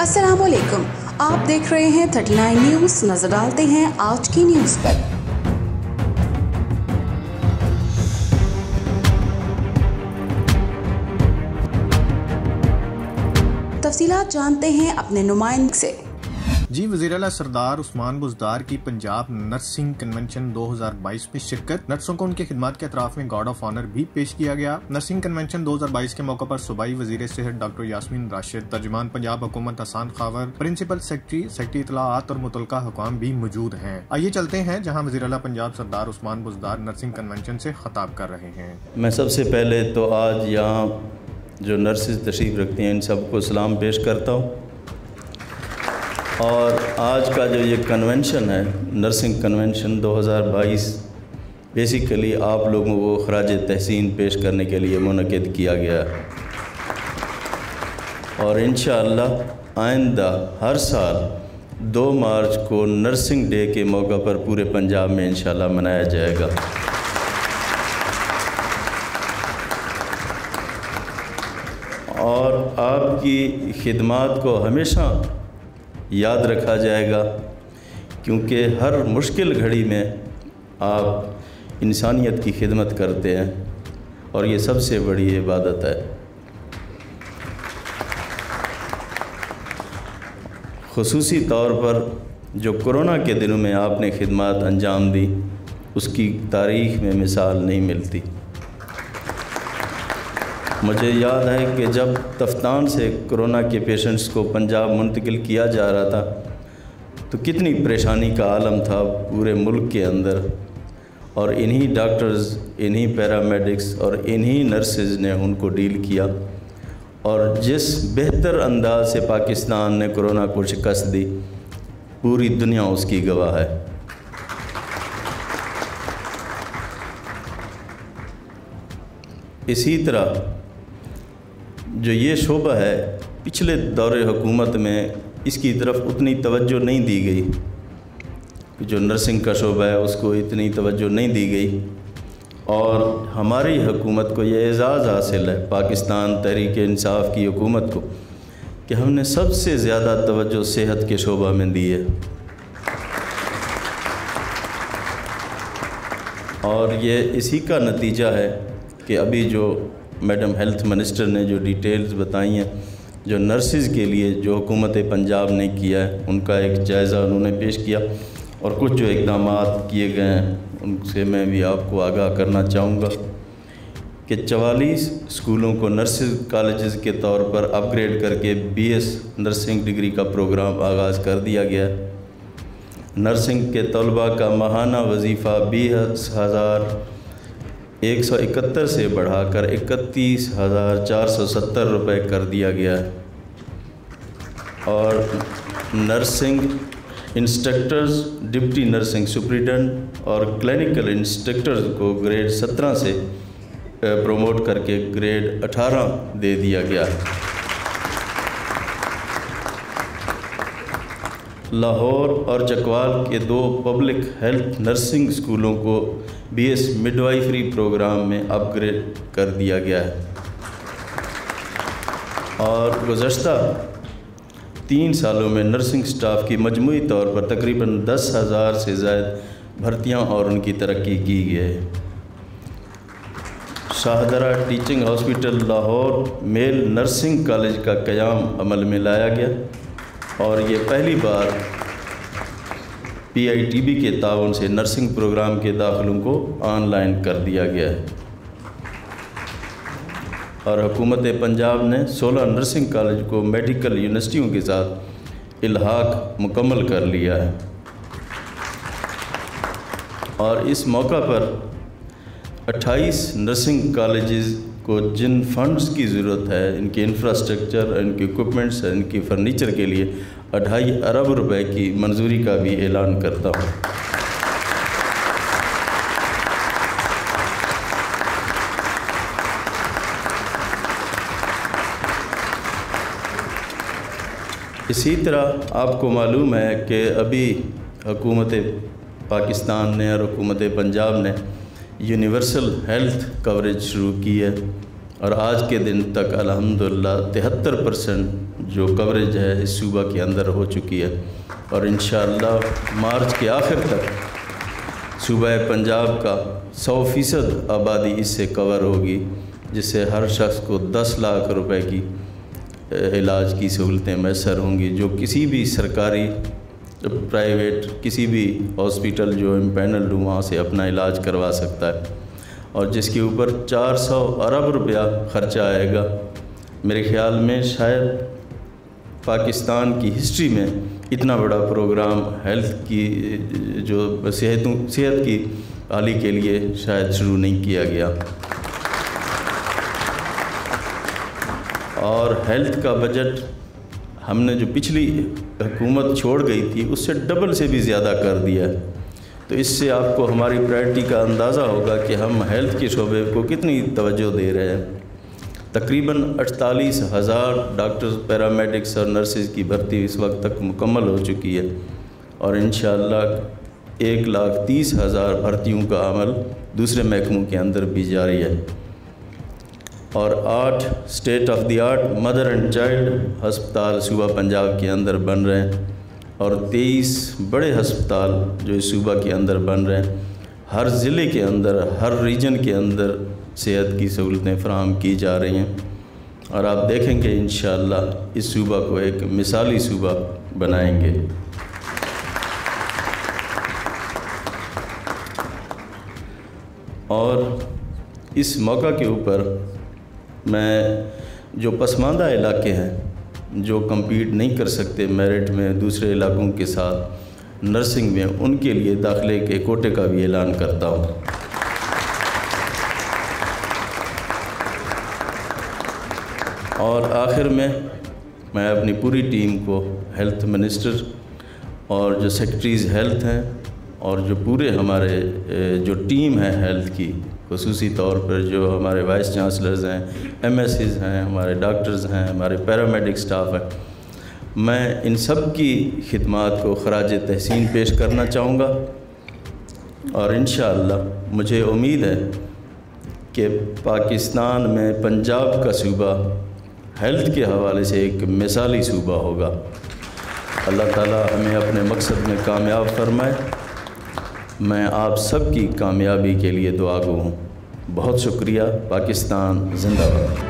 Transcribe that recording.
अस्सलाम वालेकुम आप देख रहे हैं 39 न्यूज़। नज़र डालते हैं आज की न्यूज़ पर। तफसीलात जानते हैं अपने नुमाइंद से। जी, वज़ीर अला सरदार उस्मान बुजदार की पंजाब नर्सिंग कन्वेंशन 2022 में शिरकत। नर्सों को उनकी खिदमत के अतराफ में गार्ड ऑफ़ ऑनर भी पेश किया गया। नर्सिंग कन्वेंशन 2022 के मौके पर सूबाई वज़ीर सेहत डॉक्टर यासमीन राशिद, तर्जमान पंजाब हुकूमत Hassan Khawar, principal secretary secretary इतलात और मुतलका हुकाम भी मौजूद हैं। आइए चलते हैं, जहाँ वज़ीर अला पंजाब सरदार उस्मान बुजदार नर्सिंग कन्वेंशन से खताब कर रहे हैं। मैं सबसे पहले तो आज यहाँ जो नर्सिस तशरीफ़ रखती हैं, इन सबको सलाम पेश करता हूँ। और आज का जो ये कन्वेंशन है नर्सिंग कन्वेंशन 2022 बेसिकली आप लोगों को खराज तहसीन पेश करने के लिए मनद किया गया और इन आइंदा हर साल दो मार्च को नर्सिंग डे के मौका पर पूरे पंजाब में इन मनाया जाएगा। और आपकी खिदमत को हमेशा याद रखा जाएगा, क्योंकि हर मुश्किल घड़ी में आप इंसानियत की खिदमत करते हैं, और ये सबसे बड़ी इबादत है। खसूसी तौर पर जो कोरोना के दिनों में आपने खिदमत अंजाम दी, उसकी तारीख़ में मिसाल नहीं मिलती। मुझे याद है कि जब तफ्तान से कोरोना के पेशेंट्स को पंजाब मुंतकिल किया जा रहा था तो कितनी परेशानी का आलम था पूरे मुल्क के अंदर। और इन्हीं डॉक्टर्स, इन्हीं पैरामेडिक्स और इन्हीं नर्सेज ने उनको डील किया। और जिस बेहतर अंदाज से पाकिस्तान ने कोरोना को शिकस्त दी, पूरी दुनिया उसकी गवाह है। इसी तरह जो ये शोबा है, पिछले दौर हुकूमत में इसकी तरफ़ उतनी तवज्जो नहीं दी गई। जो नर्सिंग का शोबा है, उसको इतनी तवज्जो नहीं दी गई। और हमारी हुकूमत को यह एज़ाज़ हासिल है, पाकिस्तान तहरीक इंसाफ की हुकूमत को, कि हमने सबसे ज़्यादा तवज्जो सेहत के शोबा में दी है। और ये इसी का नतीजा है कि अभी जो मैडम हेल्थ मिनिस्टर ने जो डिटेल्स बताई हैं, जो नर्सिस के लिए जो हुकूमत पंजाब ने किया है, उनका एक जायज़ा उन्होंने पेश किया और कुछ जो इकदाम किए गए हैं, उनसे मैं भी आपको आगाह करना चाहूँगा कि चवालीस स्कूलों को नर्सिस कॉलेज़ के तौर पर अपग्रेड करके बी एस नर्सिंग डिग्री का प्रोग्राम आगाज़ कर दिया गया है। नर्सिंग के तलबा का माहाना वजीफ़ा बीस हज़ार एक सौ इकहत्तर से बढ़ाकर इकतीस हज़ार चार सौ सत्तर रुपये कर दिया गया है। और nursing instructors, deputy nursing superintendent और क्लिनिकल इंस्ट्रक्टर्स को ग्रेड सत्रह से प्रमोट करके ग्रेड अठारह दे दिया गया है। लाहौर और चकवाल के दो पब्लिक हेल्थ नर्सिंग स्कूलों को बीएस मिडवाइफरी प्रोग्राम में अपग्रेड कर दिया गया है। और गुज्त तीन सालों में नर्सिंग स्टाफ की मजमू तौर पर तकरीबन दस हज़ार से ज़ायद भर्तियाँ और उनकी तरक्की की गई है। Shahdara teaching hospital Lahore male nursing college का क़याम अमल में लाया गया। और ये पहली बार पीआईटीबी के ताउन से नर्सिंग प्रोग्राम के दाखिलों को ऑनलाइन कर दिया गया है। और हुकूमत पंजाब ने 16 नर्सिंग कॉलेज को मेडिकल यूनिवर्सिटियों के साथ इलाहाक मुकम्मल कर लिया है। और इस मौका पर 28 नर्सिंग कॉलेजेस को जिन फंड्स की ज़रूरत है, इनके इंफ्रास्ट्रक्चर इनके इक्विपमेंट्स इनकी फर्नीचर के लिए अढ़ाई अरब रुपए की मंजूरी का भी ऐलान करता हूँ। इसी तरह आपको मालूम है कि अभी हुकूमत पाकिस्तान ने और हुकूमत पंजाब ने यूनिवर्सल हेल्थ कवरेज शुरू की है और आज के दिन तक अल्हम्दुलिल्लाह तिहत्तर परसेंट जो कवरेज है, इस सूबा के अंदर हो चुकी है। और इन मार्च के आखिर तक सूबह पंजाब का सौ फ़ीसद आबादी इससे कवर होगी, जिससे हर शख्स को दस लाख रुपए की इलाज की सहूलतें मैसर होंगी, जो किसी भी सरकारी प्राइवेट किसी भी हॉस्पिटल जो इम्पैनल हो वहाँ से अपना इलाज करवा सकता है। और जिसके ऊपर 400 अरब रुपया ख़र्चा आएगा। मेरे ख्याल में शायद पाकिस्तान की हिस्ट्री में इतना बड़ा प्रोग्राम हेल्थ की, जो सेहत सेहत की हाली के लिए शायद शुरू नहीं किया गया। और हेल्थ का बजट हमने जो पिछली हुकूमत छोड़ गई थी, उससे डबल से भी ज़्यादा कर दिया। है तो इससे आपको हमारी प्रायरिटी का अंदाज़ा होगा कि हम हेल्थ के शोबे को कितनी तवज्जो दे रहे हैं। तकरीबन अड़तालीस हज़ार डॉक्टर्स पैरामेडिक्स और नर्सेज की भर्ती इस वक्त तक मुकम्मल हो चुकी है और इन एक लाख तीस हज़ार भर्तियों का अमल दूसरे महकमों के अंदर भी जारी है। और आठ state of the art mother and child हस्पताल सूबा पंजाब के अंदर बन रहे हैं और तेईस बड़े हस्पताल जो इस सूबा के अंदर बन रहे हैं। हर ज़िले के अंदर, हर रीजन के अंदर सेहत की सहूलतें फ्राहम की जा रही हैं। और आप देखेंगे इन इस सूबा को एक मिसाली सूबा बनाएँगे। और इस मौका के ऊपर मैं, जो पसमानदा इलाके हैं, जो compete नहीं कर सकते मेरिट में दूसरे इलाकों के साथ नर्सिंग में, उनके लिए दाखिले के कोटे का भी ऐलान करता हूँ। और आखिर में, मैं अपनी पूरी टीम को हेल्थ मिनिस्टर और जो सेक्रेटरीज़ हेल्थ हैं, और जो पूरे हमारे जो टीम है हेल्थ की खसूस तौर पर जो हमारे वाइस चांसलर्स हैं एमएसएस हैं, हमारे डॉक्टर्स हैं, हमारे पैरामेडिक स्टाफ हैं, मैं इन सब की खिदमत को खराज तहसीन पेश करना चाहूँगा। और इन मुझे उम्मीद है कि पाकिस्तान में पंजाब का सूबा हेल्थ के हवाले से एक मिसाली सूबा होगा। अल्लाह ताला हमें अपने मकसद में कामयाब फरमाए। मैं आप सबकी कामयाबी के लिए दुआ गो हूँ बहुत शुक्रिया पाकिस्तान जिंदाबाद।